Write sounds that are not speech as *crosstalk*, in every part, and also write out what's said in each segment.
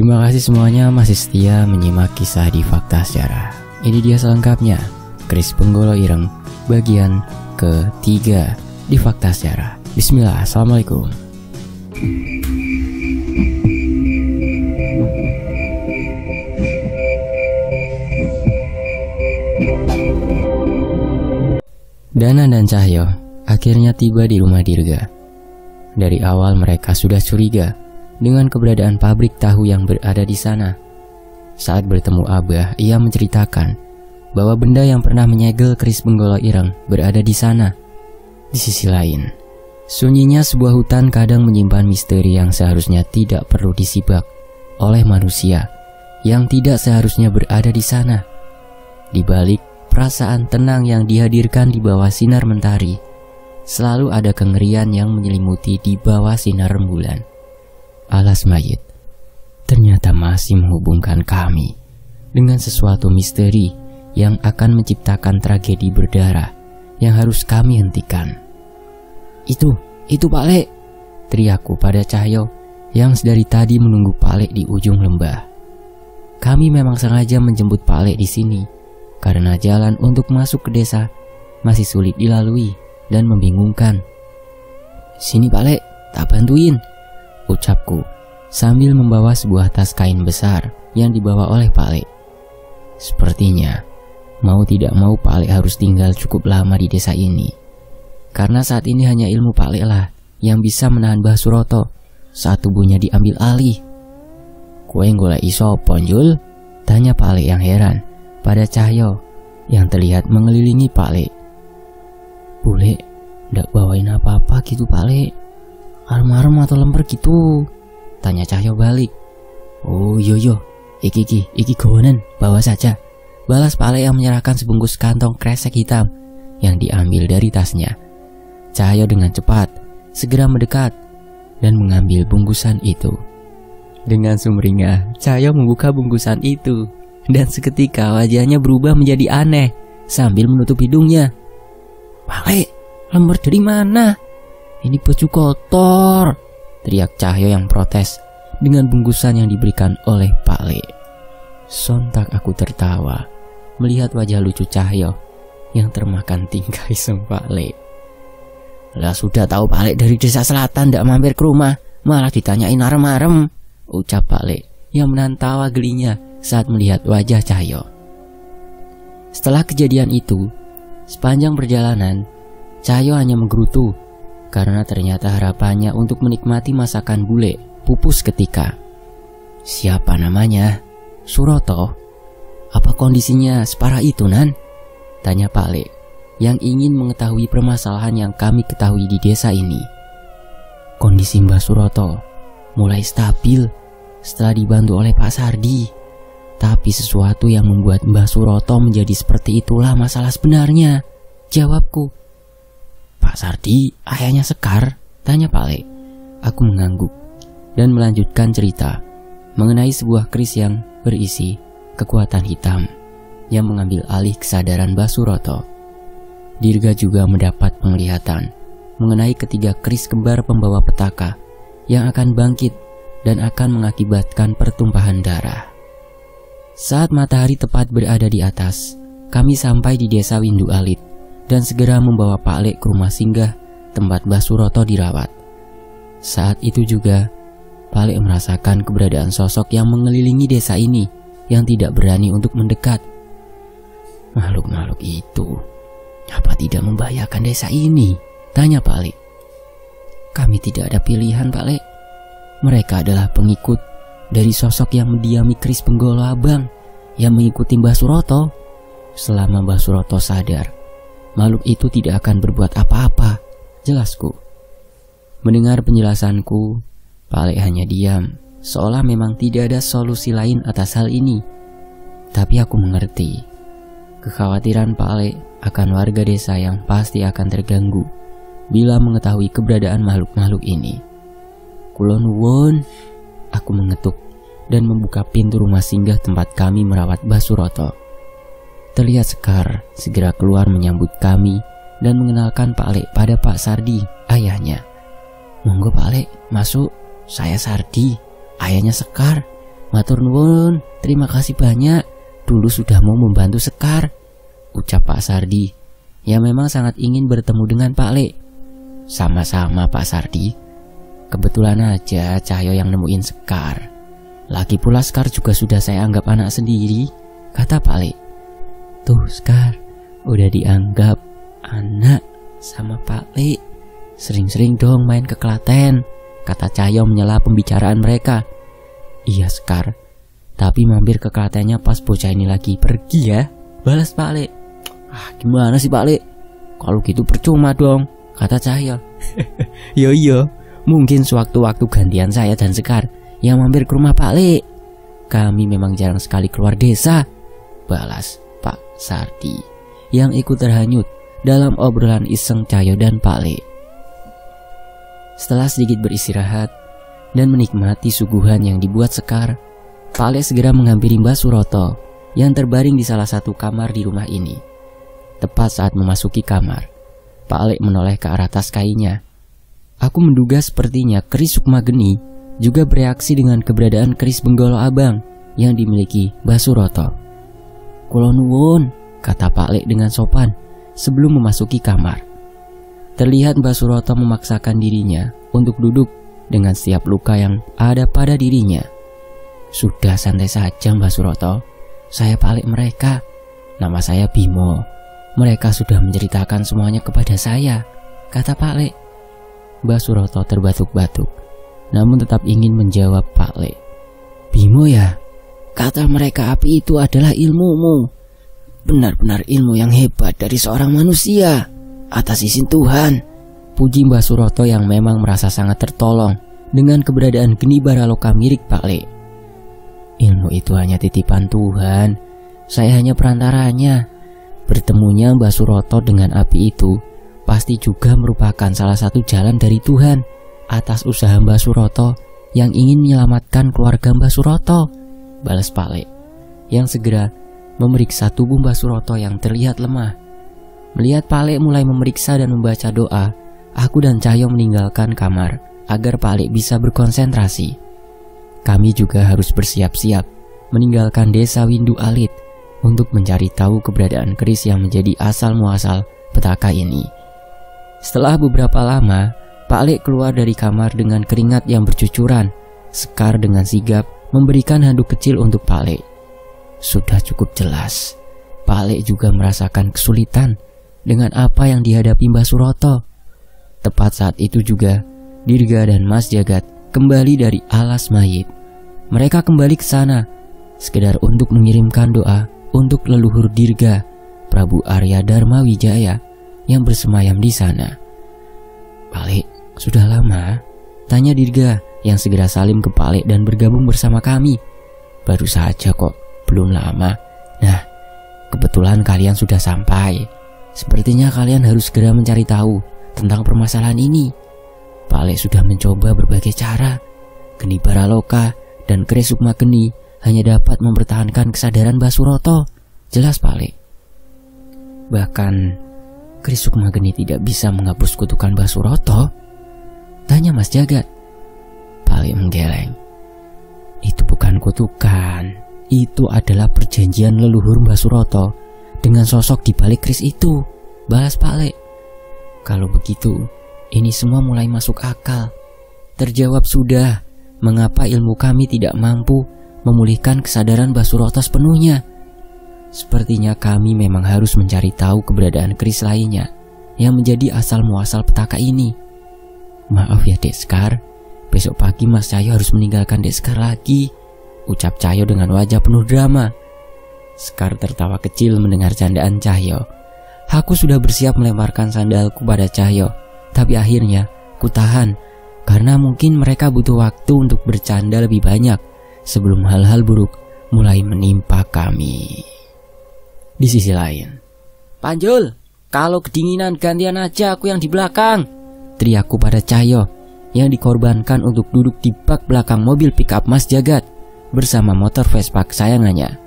Terima kasih semuanya masih setia menyimak kisah di Fakta Sejarah. Ini dia selengkapnya, Kris Penggolo Ireng, bagian ketiga di Fakta Sejarah. Bismillah, Assalamualaikum. Dana dan Cahyo akhirnya tiba di rumah Dirga. Dari awal mereka sudah curiga dengan keberadaan pabrik tahu yang berada di sana. Saat bertemu Abah, ia menceritakan bahwa benda yang pernah menyegel keris Benggolo Ireng berada di sana. Di sisi lain, sunyinya sebuah hutan kadang menyimpan misteri yang seharusnya tidak perlu disibak oleh manusia yang tidak seharusnya berada di sana. Di balik perasaan tenang yang dihadirkan di bawah sinar mentari, selalu ada kengerian yang menyelimuti di bawah sinar rembulan. Alas mayit ternyata masih menghubungkan kami dengan sesuatu misteri yang akan menciptakan tragedi berdarah yang harus kami hentikan. Itu, itu Pak Lek, teriakku pada Cahyo yang sedari tadi menunggu Pak Lek di ujung lembah. Kami memang sengaja menjemput Pak Lek di sini karena jalan untuk masuk ke desa masih sulit dilalui dan membingungkan. Sini Pak Lek, tak bantuin, ucapku sambil membawa sebuah tas kain besar yang dibawa oleh Pak Lek. Sepertinya, mau tidak mau Pak Lek harus tinggal cukup lama di desa ini. Karena saat ini hanya ilmu Pak Lek lah yang bisa menahan Mbah Suroto saat tubuhnya diambil alih. Kue golek iso ponjul? Tanya Pak Lek yang heran pada Cahyo yang terlihat mengelilingi Pak Lek. Bule, ndak bawain apa-apa gitu Pak Lek. Arem-arem atau lemper gitu? Tanya Cahyo balik. Oh yo yo, iki iki iki gonen, bawa saja. Balas Pak Lek yang menyerahkan sebungkus kantong kresek hitam yang diambil dari tasnya. Cahyo dengan cepat segera mendekat dan mengambil bungkusan itu. Dengan sumringah, Cahyo membuka bungkusan itu dan seketika wajahnya berubah menjadi aneh sambil menutup hidungnya. Pale, lembar dari mana? Ini baju kotor, teriak Cahyo yang protes dengan bungkusan yang diberikan oleh Pak Le. Sontak aku tertawa melihat wajah lucu Cahyo yang termakan tingkai sang Pak Le. Lah sudah tahu Pak Le dari desa selatan tidak mampir ke rumah, malah ditanyain arem-arem, ucap Pak Le yang menahan tawa gelinya saat melihat wajah Cahyo. Setelah kejadian itu, sepanjang perjalanan, Cahyo hanya menggerutu karena ternyata harapannya untuk menikmati masakan bule pupus ketika. Siapa namanya? Suroto? Apa kondisinya separah itu, Nan? Tanya Pak Le, yang ingin mengetahui permasalahan yang kami ketahui di desa ini. Kondisi Mbah Suroto mulai stabil setelah dibantu oleh Pak Sardi. Tapi sesuatu yang membuat Mbah Suroto menjadi seperti itulah masalah sebenarnya. Jawabku. Pak Sardi, ayahnya Sekar? Tanya Pak Le. Aku mengangguk dan melanjutkan cerita mengenai sebuah keris yang berisi kekuatan hitam yang mengambil alih kesadaran Mbah Suroto. Dirga juga mendapat penglihatan mengenai ketiga keris kembar pembawa petaka yang akan bangkit dan akan mengakibatkan pertumpahan darah. Saat matahari tepat berada di atas, kami sampai di desa Windu Alit dan segera membawa Pak Lek ke rumah singgah tempat Basuroto dirawat. Saat itu juga, Pak Lek merasakan keberadaan sosok yang mengelilingi desa ini yang tidak berani untuk mendekat. Makhluk-makhluk itu, apa tidak membahayakan desa ini? Tanya Pak Lek. Kami tidak ada pilihan Pak Lek. Mereka adalah pengikut dari sosok yang mendiami keris penggolo abang yang mengikuti Mbah Suroto. Selama Mbah Suroto sadar, makhluk itu tidak akan berbuat apa-apa, jelasku. Mendengar penjelasanku, Pak hanya diam, seolah memang tidak ada solusi lain atas hal ini. Tapi aku mengerti, kekhawatiran Pak akan warga desa yang pasti akan terganggu bila mengetahui keberadaan makhluk-makhluk ini. Kulon won, Aku mengetuk dan membuka pintu rumah singgah tempat kami merawat Basuroto. Terlihat Sekar segera keluar menyambut kami dan mengenalkan Pak Lek pada Pak Sardi, ayahnya. Monggo Pak Lek, masuk. Saya Sardi, ayahnya Sekar. Matur nuwun, terima kasih banyak. Dulu sudah mau membantu Sekar. Ucap Pak Sardi, yang memang sangat ingin bertemu dengan Pak Le. Sama-sama Pak Sardi. Kebetulan aja Cahyo yang nemuin Sekar. Lagi pula Sekar juga sudah saya anggap anak sendiri, kata Pak Le. Tuh Sekar, udah dianggap anak sama Pak Le. Sering-sering dong main ke Klaten, kata Cahyo menyela pembicaraan mereka. Iya Sekar, tapi mampir ke Klatennya pas bocah ini lagi pergi ya. Balas Pak Le. Ah gimana sih Pak Le? Kalau gitu percuma dong, kata Cahyo. *laughs* yo yo, mungkin sewaktu-waktu gantian saya dan Sekar yang mampir ke rumah Pak Le. Kami memang jarang sekali keluar desa. Balas Sardi yang ikut terhanyut dalam obrolan iseng Cahyo dan Pak Le. Setelah sedikit beristirahat dan menikmati suguhan yang dibuat Sekar, Pak Le segera menghampiri Mbak Suroto yang terbaring di salah satu kamar di rumah ini. Tepat saat memasuki kamar, Pak Alek menoleh ke arah tas kainnya. Aku menduga sepertinya keris Sukma Geni juga bereaksi dengan keberadaan keris Benggolo Abang yang dimiliki Basuroto. Kulo nuwun, kata Pak Lek dengan sopan sebelum memasuki kamar. Terlihat Basuroto memaksakan dirinya untuk duduk dengan setiap luka yang ada pada dirinya. Sudah santai saja Mbak Suroto, saya Pak Lek mereka. Nama saya Bimo. Mereka sudah menceritakan semuanya kepada saya, kata Pak Le. Mbak Suroto terbatuk-batuk, namun tetap ingin menjawab Pak Le. Bimo ya, kata mereka api itu adalah ilmumu. Benar-benar ilmu yang hebat dari seorang manusia atas izin Tuhan. Puji Mbak Suroto yang memang merasa sangat tertolong dengan keberadaan geni baraloka mirip Pak Le. Ilmu itu hanya titipan Tuhan. Saya hanya perantaranya. Bertemunya Mbak Suroto dengan api itu pasti juga merupakan salah satu jalan dari Tuhan atas usaha Mbak Suroto yang ingin menyelamatkan keluarga Mbak Suroto. Balas Pale yang segera memeriksa tubuh Mbak Suroto yang terlihat lemah. Melihat Pale mulai memeriksa dan membaca doa, aku dan Cahyo meninggalkan kamar agar Pale bisa berkonsentrasi. Kami juga harus bersiap-siap meninggalkan desa Windu Alit untuk mencari tahu keberadaan keris yang menjadi asal muasal petaka ini. Setelah beberapa lama, Pak Lek keluar dari kamar dengan keringat yang bercucuran. Sekar dengan sigap memberikan handuk kecil untuk Pak Lek. Sudah cukup jelas, Pak Lek juga merasakan kesulitan dengan apa yang dihadapi Mbah Suroto. Tepat saat itu juga, Dirga dan Mas Jagat kembali dari alas mayit. Mereka kembali ke sana, sekedar untuk mengirimkan doa untuk leluhur Dirga, Prabu Arya Dharma Wijaya yang bersemayam di sana. Palik, sudah lama? Tanya Dirga yang segera salim ke Palik dan bergabung bersama kami. Baru saja kok, belum lama. Nah, kebetulan kalian sudah sampai. Sepertinya kalian harus segera mencari tahu tentang permasalahan ini. Palik sudah mencoba berbagai cara. Geni Baraloka dan Kris Sukma Geni hanya dapat mempertahankan kesadaran Basuroto. Jelas Pak Le. Bahkan Kris Sukmageni tidak bisa menghapus kutukan Basuroto. Tanya Mas Jagat. Le menggeleng. Itu bukan kutukan. Itu adalah perjanjian leluhur Basuroto dengan sosok di balik Kris itu. Balas Pak. Kalau begitu, ini semua mulai masuk akal. Terjawab sudah, mengapa ilmu kami tidak mampu memulihkan kesadaran Basuroto sepenuhnya. Sepertinya kami memang harus mencari tahu keberadaan keris lainnya yang menjadi asal muasal petaka ini. Maaf ya Dek Skar, besok pagi Mas Cahyo harus meninggalkan Dek Skar lagi. Ucap Cahyo dengan wajah penuh drama. Skar tertawa kecil mendengar candaan Cahyo. Aku sudah bersiap melemparkan sandalku pada Cahyo, tapi akhirnya ku tahan karena mungkin mereka butuh waktu untuk bercanda lebih banyak sebelum hal-hal buruk mulai menimpa kami. Di sisi lain, Panjul, kalau kedinginan gantian aja aku yang di belakang. Teriakku pada Cahyo yang dikorbankan untuk duduk di bak belakang mobil pickup Mas Jagat bersama motor Vespa kesayangannya.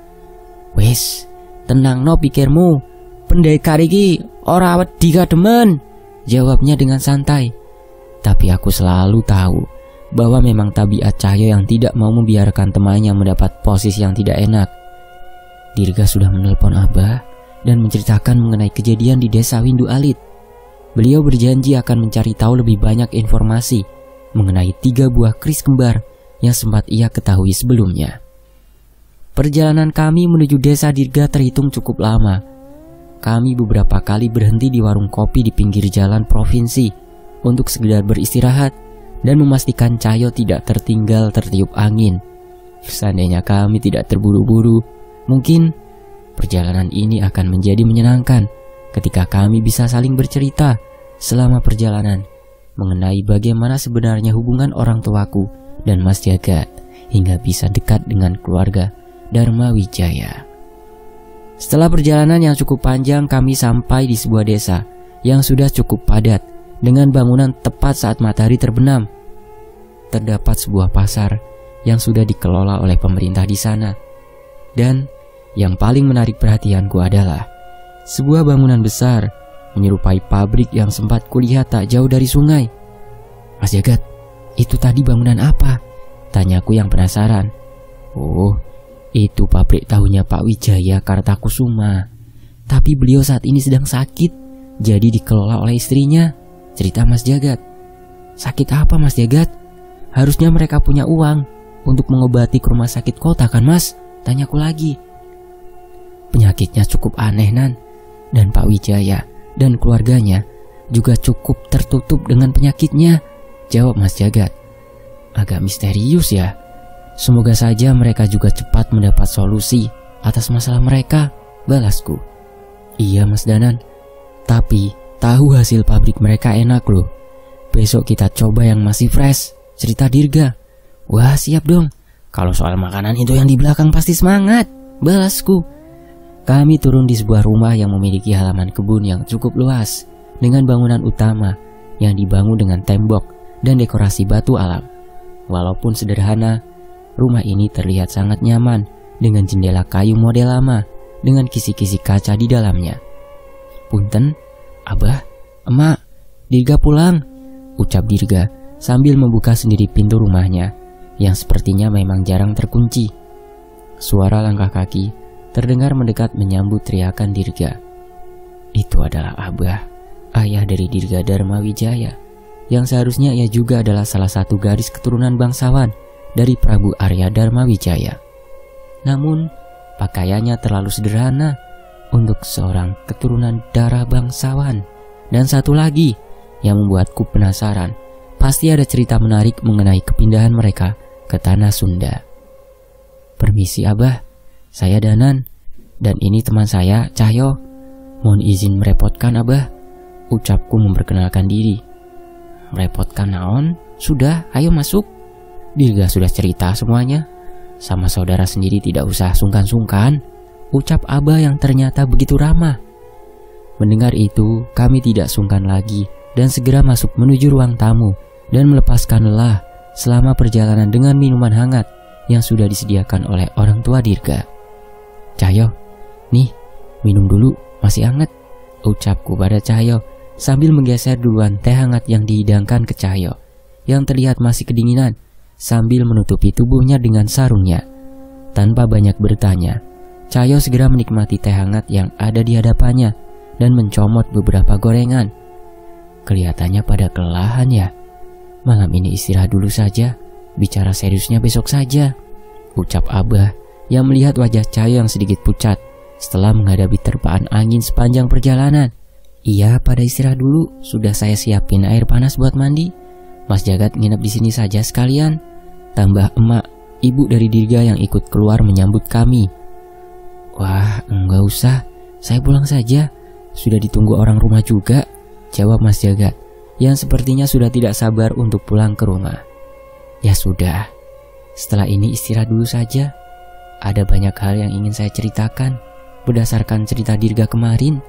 Wes, tenang no pikirmu. Pendekar iki ora wedi demen. Jawabnya dengan santai. Tapi aku selalu tahu bahwa memang tabiat Cahyo yang tidak mau membiarkan temannya mendapat posisi yang tidak enak. Dirga sudah menelpon Abah dan menceritakan mengenai kejadian di desa Windu Alit. Beliau berjanji akan mencari tahu lebih banyak informasi mengenai tiga buah kris kembar yang sempat ia ketahui sebelumnya. Perjalanan kami menuju desa Dirga terhitung cukup lama. Kami beberapa kali berhenti di warung kopi di pinggir jalan provinsi untuk sekedar beristirahat dan memastikan Cahyo tidak tertinggal tertiup angin. Seandainya kami tidak terburu-buru, mungkin perjalanan ini akan menjadi menyenangkan ketika kami bisa saling bercerita selama perjalanan mengenai bagaimana sebenarnya hubungan orang tuaku dan Mas Jagat hingga bisa dekat dengan keluarga Dharma Wijaya. Setelah perjalanan yang cukup panjang, kami sampai di sebuah desa yang sudah cukup padat dengan bangunan tepat saat matahari terbenam. Terdapat sebuah pasar yang sudah dikelola oleh pemerintah di sana. Dan yang paling menarik perhatianku adalah sebuah bangunan besar menyerupai pabrik yang sempat kulihat tak jauh dari sungai. Mas Jagat, itu tadi bangunan apa? Tanyaku yang penasaran. Oh, itu pabrik tahunya Pak Wijaya Kartakusuma. Tapi beliau saat ini sedang sakit, jadi dikelola oleh istrinya. Cerita Mas Jagat. Sakit apa Mas Jagat? Harusnya mereka punya uang untuk mengobati ke rumah sakit kota kan Mas? Tanyaku lagi. Penyakitnya cukup aneh Nan. Dan Pak Wijaya dan keluarganya juga cukup tertutup dengan penyakitnya. Jawab Mas Jagat. Agak misterius ya. Semoga saja mereka juga cepat mendapat solusi atas masalah mereka, balasku. Iya Mas Danan, tapi tahu hasil pabrik mereka enak loh. Besok kita coba yang masih fresh, cerita Dirga. Wah siap dong, kalau soal makanan itu yang di belakang pasti semangat, balasku. Kami turun di sebuah rumah yang memiliki halaman kebun yang cukup luas dengan bangunan utama yang dibangun dengan tembok dan dekorasi batu alam. Walaupun sederhana, Rumah ini terlihat sangat nyaman dengan jendela kayu model lama dengan kisi-kisi kaca di dalamnya. Punten, Abah, Emak, Dirga pulang, ucap Dirga sambil membuka sendiri pintu rumahnya yang sepertinya memang jarang terkunci. Suara langkah kaki terdengar mendekat menyambut teriakan Dirga. Itu adalah Abah, ayah dari Dirga Dharma Wijaya, yang seharusnya ia juga adalah salah satu garis keturunan bangsawan dari Prabu Arya Dharma Wijaya. Namun, pakaiannya terlalu sederhana untuk seorang keturunan darah bangsawan. Dan satu lagi yang membuatku penasaran, pasti ada cerita menarik mengenai kepindahan mereka ke tanah Sunda. Permisi Abah, saya Danan, dan ini teman saya, Cahyo. Mohon izin merepotkan Abah, ucapku memperkenalkan diri. Merepotkan naon? Sudah, ayo masuk. Dirga sudah cerita semuanya. Sama saudara sendiri tidak usah sungkan-sungkan. Ucap Abah yang ternyata begitu ramah. Mendengar itu, kami tidak sungkan lagi dan segera masuk menuju ruang tamu dan melepaskan lelah selama perjalanan dengan minuman hangat yang sudah disediakan oleh orang tua Dirga. Cahyo, nih, minum dulu, masih hangat. Ucapku pada Cahyo sambil menggeser duluan teh hangat yang dihidangkan ke Cahyo yang terlihat masih kedinginan sambil menutupi tubuhnya dengan sarungnya. Tanpa banyak bertanya, Cahyo segera menikmati teh hangat yang ada di hadapannya dan mencomot beberapa gorengan. Kelihatannya pada kelelahan ya. Malam ini istirahat dulu saja, bicara seriusnya besok saja. Ucap Abah yang melihat wajah Cahyo yang sedikit pucat setelah menghadapi terpaan angin sepanjang perjalanan. Iya, pada istirahat dulu. Sudah saya siapin air panas buat mandi. Mas Jagat nginep di sini saja sekalian. Tambah emak, ibu dari Dirga yang ikut keluar menyambut kami. Wah, enggak usah. Saya pulang saja. Sudah ditunggu orang rumah juga, jawab Mas Jagat, yang sepertinya sudah tidak sabar untuk pulang ke rumah. Ya sudah, setelah ini istirahat dulu saja. Ada banyak hal yang ingin saya ceritakan berdasarkan cerita Dirga kemarin,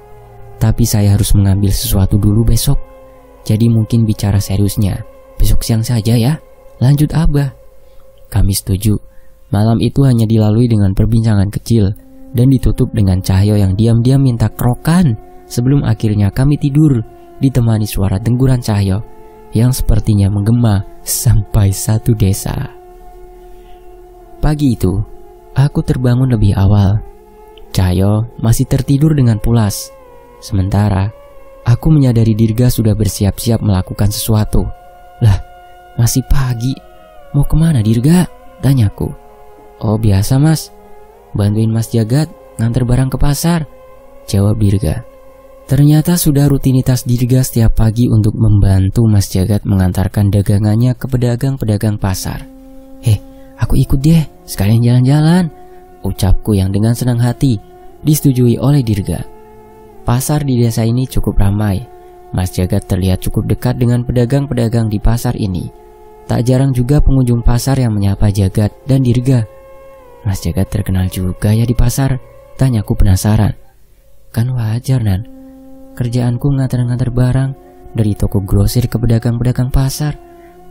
tapi saya harus mengambil sesuatu dulu besok. Jadi mungkin bicara seriusnya besok siang saja ya. Lanjut Abah. Kami setuju. Malam itu hanya dilalui dengan perbincangan kecil dan ditutup dengan cahyo yang diam-diam minta kerokan sebelum akhirnya kami tidur ditemani suara tengguran cahyo yang sepertinya menggema sampai satu desa. Pagi itu, aku terbangun lebih awal. Cahyo masih tertidur dengan pulas. Sementara, aku menyadari Dirga sudah bersiap-siap melakukan sesuatu. Lah, masih pagi. Mau ke mana Dirga? Tanyaku. Oh biasa mas, bantuin mas Jagat nganter barang ke pasar. Jawab Dirga. Ternyata sudah rutinitas Dirga setiap pagi untuk membantu Mas Jagat mengantarkan dagangannya ke pedagang-pedagang pasar. Aku ikut deh, sekalian jalan-jalan. Ucapku yang dengan senang hati, disetujui oleh Dirga. Pasar di desa ini cukup ramai. Mas Jagat terlihat cukup dekat dengan pedagang-pedagang di pasar ini. Tak jarang juga pengunjung pasar yang menyapa Jagat dan Dirga. Mas Jagat terkenal juga ya di pasar, tanyaku penasaran. Kan wajar, Nan Kerjaanku ngantar-ngantar barang dari toko grosir ke pedagang-pedagang pasar.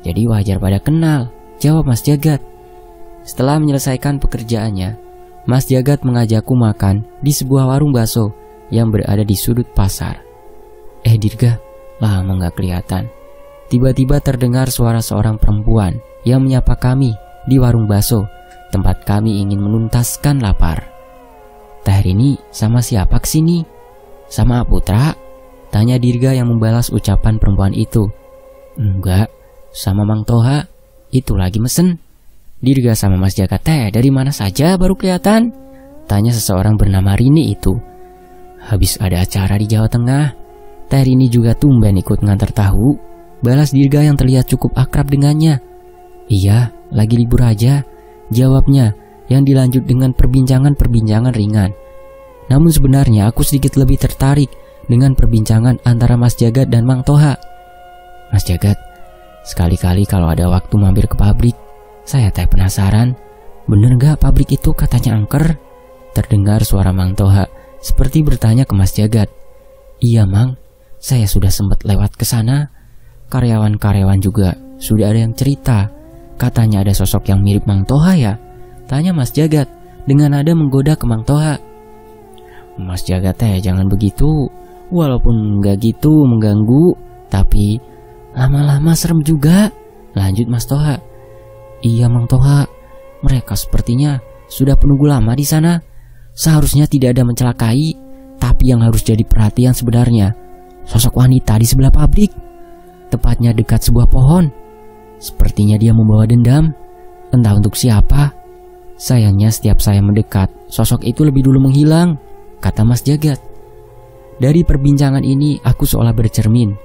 Jadi wajar pada kenal, jawab Mas Jagat. Setelah menyelesaikan pekerjaannya, Mas Jagat mengajakku makan di sebuah warung bakso yang berada di sudut pasar. Eh Dirga, lama nggak kelihatan. Tiba-tiba terdengar suara seorang perempuan yang menyapa kami di warung bakso, tempat kami ingin menuntaskan lapar. Teh ini sama siapa ke sini? Sama Putra? Tanya Dirga yang membalas ucapan perempuan itu. Enggak, sama Mang Toha. Itu lagi mesen. Dirga sama Mas Jaka teh dari mana saja baru kelihatan? Tanya seseorang bernama Rini itu. Habis ada acara di Jawa Tengah, Teh Rini juga tumben ikut ngantar tahu. Balas Dirga yang terlihat cukup akrab dengannya. Iya, lagi libur aja. Jawabnya yang dilanjut dengan perbincangan-perbincangan ringan. Namun sebenarnya aku sedikit lebih tertarik dengan perbincangan antara Mas Jagat dan Mang Toha. Mas Jagat, sekali-kali kalau ada waktu mampir ke pabrik, saya teh penasaran, bener gak pabrik itu katanya angker? Terdengar suara Mang Toha seperti bertanya ke Mas Jagat. Iya Mang, saya sudah sempat lewat ke sana. Karyawan-karyawan juga sudah ada yang cerita. Katanya ada sosok yang mirip Mang Toha ya? Tanya Mas Jagat dengan nada menggoda ke Mang Toha. Mas jaga teh jangan begitu. Walaupun nggak gitu mengganggu, tapi lama-lama serem juga. Lanjut Mas Toha. Iya Mang Toha, mereka sepertinya sudah penunggu lama di sana. Seharusnya tidak ada mencelakai, tapi yang harus jadi perhatian sebenarnya sosok wanita di sebelah pabrik. Tepatnya dekat sebuah pohon. Sepertinya dia membawa dendam. Entah untuk siapa. Sayangnya setiap saya mendekat, sosok itu lebih dulu menghilang kata Mas Jagat. Dari perbincangan ini aku seolah bercermin.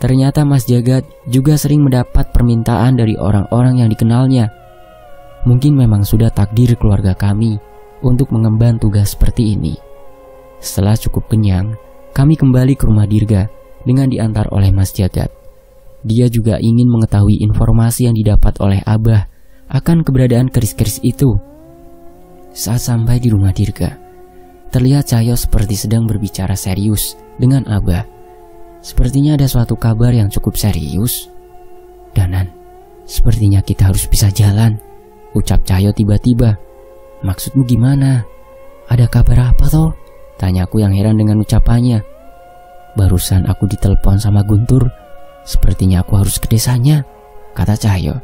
Ternyata Mas Jagat juga sering mendapat permintaan dari orang-orang yang dikenalnya. Mungkin memang sudah takdir keluarga kami untuk mengemban tugas seperti ini. Setelah cukup kenyang, kami kembali ke rumah Dirga dengan diantar oleh Mas Jagat. Dia juga ingin mengetahui informasi yang didapat oleh Abah akan keberadaan keris-keris itu. Saat sampai di rumah Dirga, Terlihat Cahyo seperti sedang berbicara serius dengan Abah. Sepertinya ada suatu kabar yang cukup serius. Danan, sepertinya kita harus bisa jalan. Ucap Cahyo tiba-tiba. Maksudmu gimana? Ada kabar apa toh? Tanyaku yang heran dengan ucapannya. Barusan aku ditelepon sama Guntur. Sepertinya aku harus ke desanya, kata Cahyo.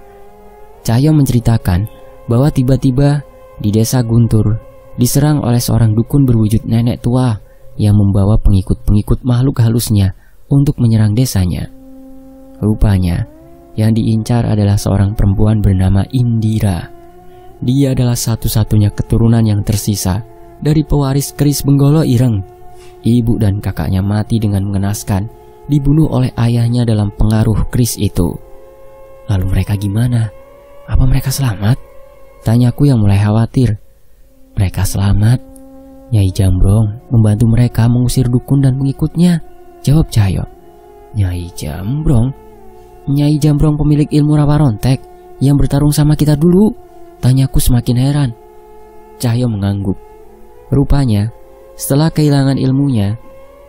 Cahyo menceritakan bahwa tiba-tiba di desa Guntur diserang oleh seorang dukun berwujud nenek tua yang membawa pengikut-pengikut makhluk halusnya untuk menyerang desanya. Rupanya, yang diincar adalah seorang perempuan bernama Indira. Dia adalah satu-satunya keturunan yang tersisa dari pewaris keris Benggolo Ireng. Ibu dan kakaknya mati dengan mengenaskan, dibunuh oleh ayahnya dalam pengaruh keris itu. Lalu mereka gimana? Apa mereka selamat? Tanyaku yang mulai khawatir mereka selamat. Nyai Jambrong membantu mereka mengusir dukun dan pengikutnya. Jawab Cahyo. Nyai Jambrong? Nyai Jambrong pemilik ilmu rawa rontek yang bertarung sama kita dulu. Tanyaku semakin heran. Cahyo mengangguk. Rupanya, setelah kehilangan ilmunya,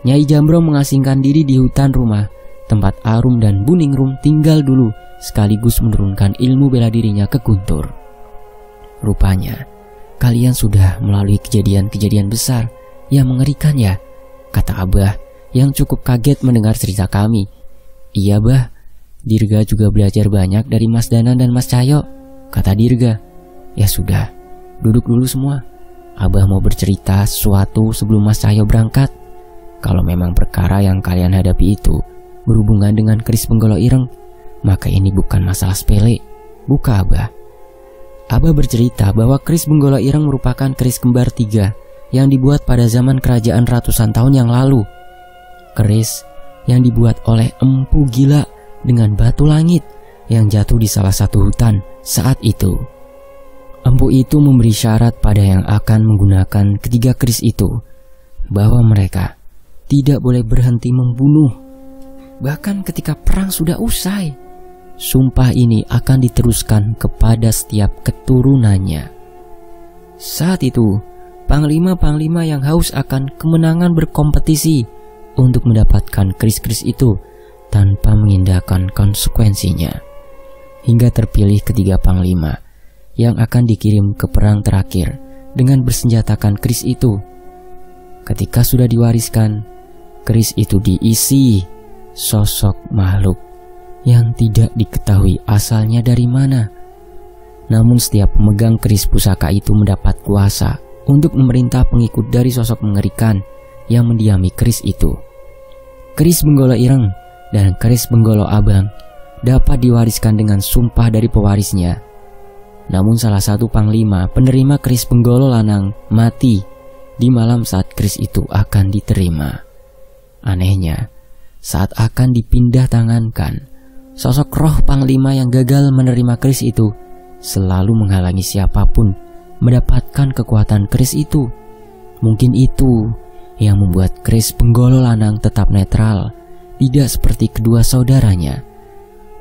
Nyai Jambrong mengasingkan diri di hutan rumah, tempat Arum dan Buningrum tinggal dulu, sekaligus menurunkan ilmu bela dirinya ke Guntur. Rupanya, Kalian sudah melalui kejadian-kejadian besar yang mengerikan ya, kata Abah yang cukup kaget mendengar cerita kami. Iya bah, Dirga juga belajar banyak dari Mas Dana dan Mas Cahyo. Kata Dirga, ya sudah, duduk dulu semua. Abah mau bercerita sesuatu sebelum Mas Cahyo berangkat. Kalau memang perkara yang kalian hadapi itu berhubungan dengan keris penggolo ireng, maka ini bukan masalah sepele. Buka Abah. Abah bercerita bahwa keris penggolo ireng merupakan keris kembar tiga yang dibuat pada zaman kerajaan ratusan tahun yang lalu. Keris yang dibuat oleh empu gila dengan batu langit yang jatuh di salah satu hutan saat itu. Empu itu memberi syarat pada yang akan menggunakan ketiga keris itu bahwa mereka tidak boleh berhenti membunuh. Bahkan ketika perang sudah usai, sumpah ini akan diteruskan kepada setiap keturunannya. Saat itu, panglima-panglima yang haus akan kemenangan berkompetisi untuk mendapatkan keris-keris itu tanpa mengindahkan konsekuensinya. Hingga terpilih ketiga panglima yang akan dikirim ke perang terakhir dengan bersenjatakan keris itu. Ketika sudah diwariskan, keris itu diisi sosok makhluk yang tidak diketahui asalnya dari mana. Namun setiap pemegang keris pusaka itu mendapat kuasa untuk memerintah pengikut dari sosok mengerikan yang mendiami keris itu. Keris Benggolo Ireng dan keris Benggolo Abang dapat diwariskan dengan sumpah dari pewarisnya namun salah satu panglima penerima keris penggolo lanang mati di malam saat keris itu akan diterima. Anehnya, saat akan dipindah tangankan, sosok roh panglima yang gagal menerima keris itu selalu menghalangi siapa pun mendapatkan kekuatan keris itu. Mungkin itu yang membuat keris penggolo lanang tetap netral, tidak seperti kedua saudaranya.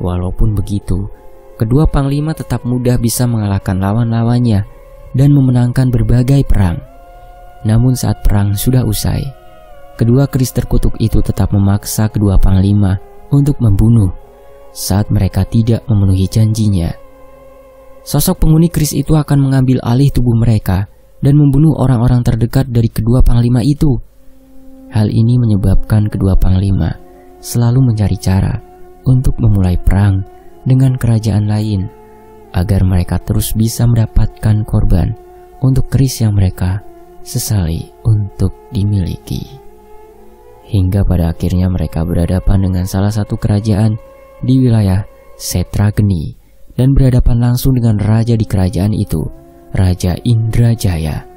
Walaupun begitu, kedua panglima tetap mudah bisa mengalahkan lawan-lawannya dan memenangkan berbagai perang. Namun saat perang sudah usai, kedua keris terkutuk itu tetap memaksa kedua panglima untuk membunuh saat mereka tidak memenuhi janjinya. Sosok penghuni keris itu akan mengambil alih tubuh mereka dan membunuh orang-orang terdekat dari kedua panglima itu. Hal ini menyebabkan kedua panglima selalu mencari cara untuk memulai perang dengan kerajaan lain agar mereka terus bisa mendapatkan korban untuk keris yang mereka sesali untuk dimiliki. Hingga pada akhirnya mereka berhadapan dengan salah satu kerajaan di wilayah Setrageni dan berhadapan langsung dengan raja di kerajaan itu, Raja Indrajaya.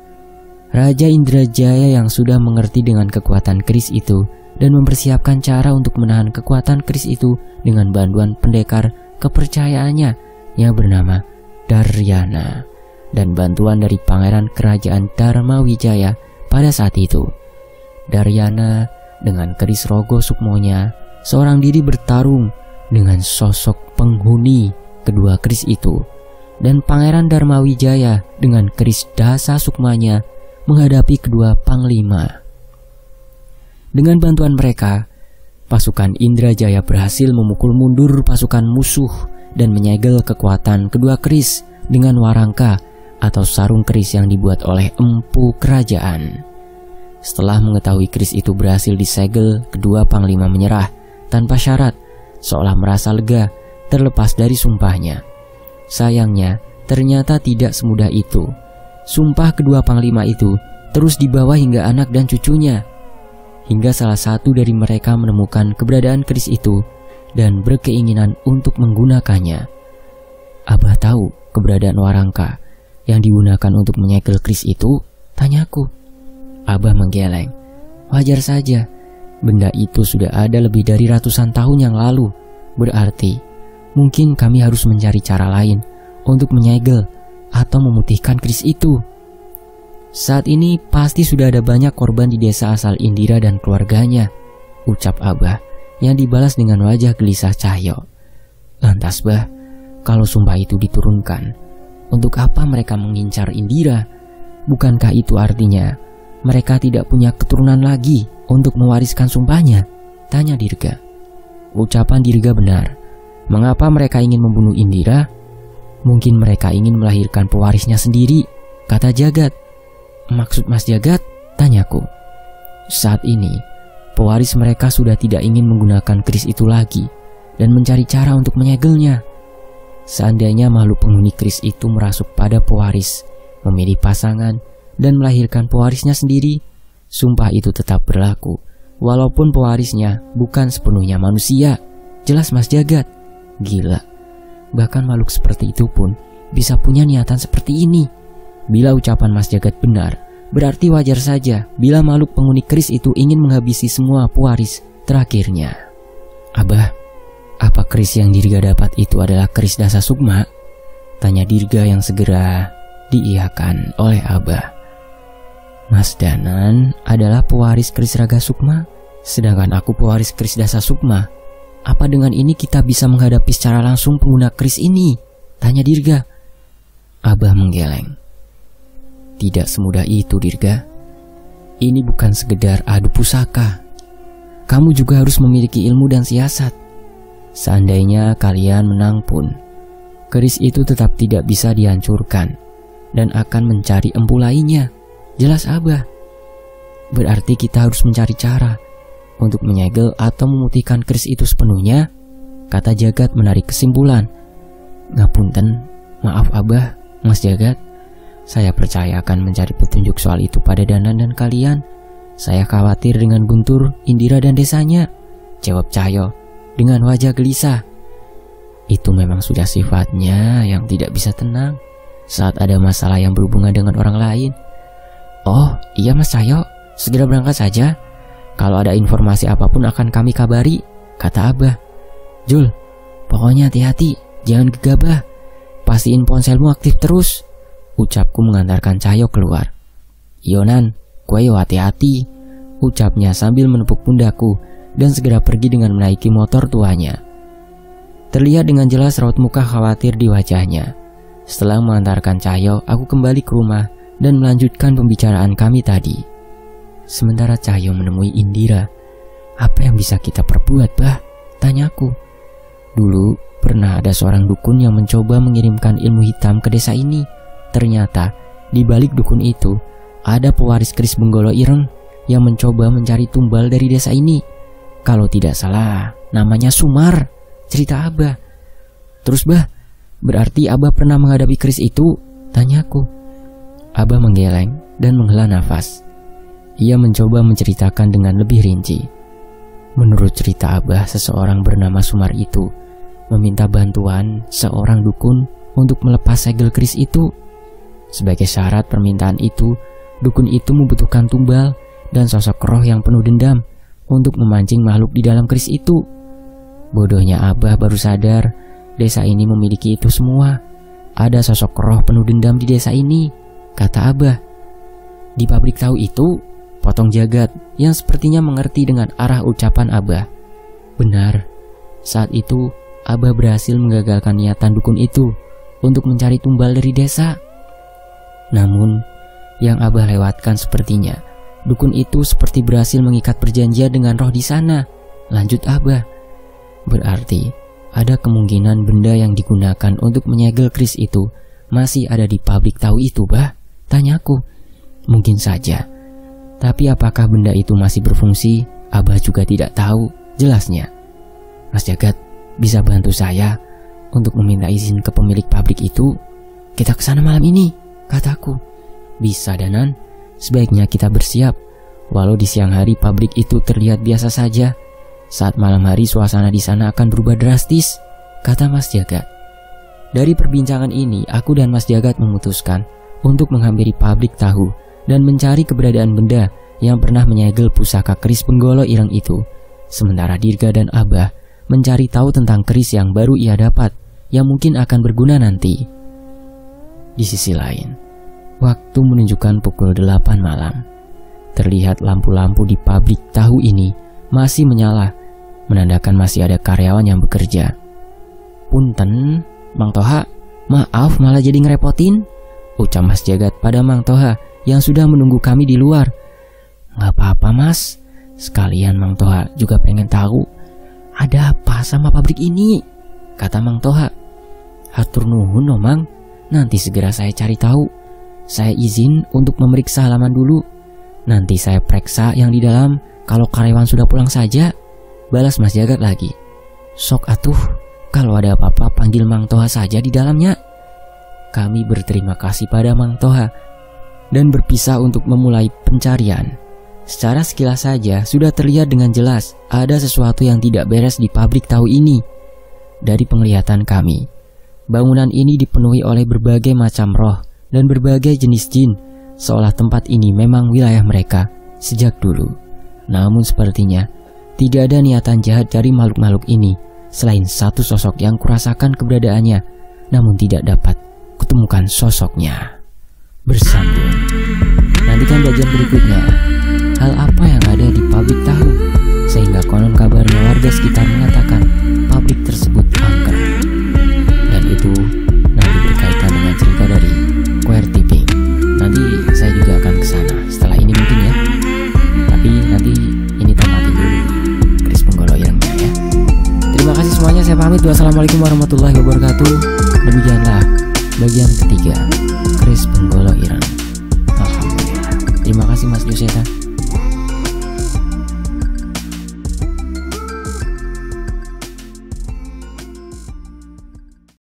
Raja Indrajaya yang sudah mengerti dengan kekuatan keris itu dan mempersiapkan cara untuk menahan kekuatan keris itu dengan bantuan pendekar kepercayaannya yang bernama Daryana dan bantuan dari pangeran kerajaan Dharma Wijaya pada saat itu. Daryana dengan keris rogo sukmonya seorang diri bertarung dengan sosok penghuni kedua keris itu dan pangeran Dharma Wijaya dengan keris dasa sukmanya menghadapi kedua panglima. Dengan bantuan mereka, pasukan Indrajaya berhasil memukul mundur pasukan musuh dan menyegel kekuatan kedua keris dengan warangka atau sarung keris yang dibuat oleh empu kerajaan. Setelah mengetahui keris itu berhasil disegel, kedua panglima menyerah tanpa syarat, seolah merasa lega terlepas dari sumpahnya. Sayangnya, ternyata tidak semudah itu. Sumpah kedua panglima itu terus dibawa hingga anak dan cucunya hingga salah satu dari mereka menemukan keberadaan keris itu dan berkeinginan untuk menggunakannya. Abah tahu keberadaan warangka yang digunakan untuk menyegel keris itu? Tanyaku. Abah menggeleng. Wajar saja, benda itu sudah ada lebih dari ratusan tahun yang lalu. Berarti, mungkin kami harus mencari cara lain untuk menyegel atau memutihkan keris itu. Saat ini pasti sudah ada banyak korban di desa asal Indira dan keluarganya, ucap Abah yang dibalas dengan wajah gelisah Cahyo. Lantas bah, kalau sumpah itu diturunkan, untuk apa mereka mengincar Indira? Bukankah itu artinya mereka tidak punya keturunan lagi untuk mewariskan sumpahnya? Tanya Dirga. Ucapan Dirga benar. Mengapa mereka ingin membunuh Indira? Mungkin mereka ingin melahirkan pewarisnya sendiri, kata Jagat. Maksud Mas Jagat? Tanyaku. Saat ini, pewaris mereka sudah tidak ingin menggunakan keris itu lagi. dan mencari cara untuk menyegelnya. Seandainya makhluk penghuni keris itu merasuk pada pewaris, memilih pasangan, dan melahirkan pewarisnya sendiri, sumpah itu tetap berlaku, walaupun pewarisnya bukan sepenuhnya manusia. Jelas mas jagat, gila. Bahkan makhluk seperti itu pun bisa punya niatan seperti ini. Bila ucapan mas jagat benar, berarti wajar saja bila makhluk penghuni keris itu ingin menghabisi semua pewaris terakhirnya. Abah, apa keris yang Dirga dapat itu adalah keris dasa sukma? Tanya Dirga yang segera diiakan oleh Abah. Mas Danan adalah pewaris keris Raga Sukma, sedangkan aku pewaris keris Dasa Sukma. Apa dengan ini kita bisa menghadapi secara langsung pengguna keris ini? Tanya Dirga. Abah menggeleng. Tidak semudah itu, Dirga. Ini bukan sekedar adu pusaka. Kamu juga harus memiliki ilmu dan siasat. Seandainya kalian menang pun, keris itu tetap tidak bisa dihancurkan dan akan mencari empu lainnya. Jelas Abah. Berarti kita harus mencari cara untuk menyegel atau memutihkan keris itu sepenuhnya, kata Jagat menarik kesimpulan. Ngapunten, maaf Abah, Mas Jagat. Saya percaya akan mencari petunjuk soal itu pada Danan dan kalian. Saya khawatir dengan Guntur, Indira dan desanya. Jawab Cahyo dengan wajah gelisah. Itu memang sudah sifatnya yang tidak bisa tenang saat ada masalah yang berhubungan dengan orang lain. Oh, iya Mas Cahyo, segera berangkat saja. Kalau ada informasi apa pun akan kami kabari, kata Abah. Jul, pokoknya hati-hati, jangan gegabah. Pastiin ponselmu aktif terus. Ucapku mengantarkan Cahyo keluar. Yonan, kue yo hati-hati. Ucapnya sambil menepuk pundaku dan segera pergi dengan menaiki motor tuanya. Terlihat dengan jelas raut muka khawatir di wajahnya. Setelah mengantarkan Cahyo, aku kembali ke rumah dan melanjutkan pembicaraan kami tadi. Sementara Cahyo menemui Indira, apa yang bisa kita perbuat, bah? Tanyaku. Dulu pernah ada seorang dukun yang mencoba mengirimkan ilmu hitam ke desa ini. Ternyata di balik dukun itu ada pewaris keris Benggolo Ireng yang mencoba mencari tumbal dari desa ini. Kalau tidak salah, namanya Sumar. Cerita Abah. Terus bah, berarti Abah pernah menghadapi keris itu? Tanyaku. Abah menggeleng dan menghela nafas. Ia mencoba menceritakan dengan lebih rinci. Menurut cerita Abah, seseorang bernama Sumar itu meminta bantuan seorang dukun untuk melepas segel keris itu. Sebagai syarat permintaan itu, dukun itu membutuhkan tumbal dan sosok roh yang penuh dendam untuk memancing makhluk di dalam keris itu. Bodohnya Abah baru sadar desa ini memiliki itu semua. Ada sosok roh penuh dendam di desa ini, kata Abah. Di pabrik tahu itu, potong jagat yang sepertinya mengerti dengan arah ucapan Abah. Benar, saat itu Abah berhasil menggagalkan niatan dukun itu untuk mencari tumbal dari desa. Namun, yang Abah lewatkan sepertinya Dukun itu seperti berhasil mengikat perjanjian dengan roh di sana. Lanjut Abah. Berarti ada kemungkinan benda yang digunakan untuk menyegel kris itu masih ada di pabrik tahu itu, Bah? Tanyaku. Mungkin saja. Tapi apakah benda itu masih berfungsi? Abah juga tidak tahu jelasnya. Mas Jagat, bisa bantu saya untuk meminta izin ke pemilik pabrik itu? Kita ke sana malam ini, kataku. Bisa, Danan. Sebaiknya kita bersiap. Walau di siang hari pabrik itu terlihat biasa saja, saat malam hari suasana di sana akan berubah drastis, kata Mas Jagat. Dari perbincangan ini, aku dan Mas Jagat memutuskan untuk menghampiri pabrik tahu dan mencari keberadaan benda yang pernah menyegel pusaka keris penggolo ireng itu. Sementara Dirga dan Abah mencari tahu tentang keris yang baru ia dapat yang mungkin akan berguna nanti. Di sisi lain, Waktu menunjukkan pukul 8 malam. Terlihat lampu-lampu di pabrik tahu ini masih menyala, menandakan masih ada karyawan yang bekerja. Punten, Mang Toha, maaf malah jadi ngerepotin. Ucap Mas Jagat pada Mang Toha yang sudah menunggu kami di luar. Gak apa-apa mas, sekalian Mang Toha juga pengen tahu ada apa sama pabrik ini, kata Mang Toha. Hatur nuhun no Mang, nanti segera saya cari tahu. Saya izin untuk memeriksa halaman dulu. Nanti saya periksa yang di dalam kalau karyawan sudah pulang saja. Balas Mas Jagat lagi. Sok atuh, kalau ada apa-apa panggil Mang Toha saja di dalamnya. Kami berterima kasih pada Mang Toha dan berpisah untuk memulai pencarian. Secara sekilas saja sudah terlihat dengan jelas ada sesuatu yang tidak beres di pabrik tahu ini. Dari penglihatan kami, bangunan ini dipenuhi oleh berbagai macam roh dan berbagai jenis jin, seolah tempat ini memang wilayah mereka sejak dulu. Namun sepertinya tidak ada niatan jahat dari makhluk-makhluk ini selain satu sosok yang kurasakan keberadaannya, namun tidak dapat kutemukan sosoknya. Bersambung. Nantikan bagian berikutnya. Hal apa yang ada di pabrik tahu sehingga konon kabarnya warga sekitar mengatakan pabrik tersebut angker. Dan itu nanti berkaitan dengan cerita dari Queer Tipping. Nanti saya juga akan ke sana setelah ini mungkin ya. Tapi nanti ini tamatin dulu Chris Penggolo Irengnya ya. Terima kasih semuanya. Saya pamit. Wassalamualaikum warahmatullahi wabarakatuh. Demikianlah bagian ketiga Chris Penggolo Ireng. Alhamdulillah. Terima kasih Mas Joseta.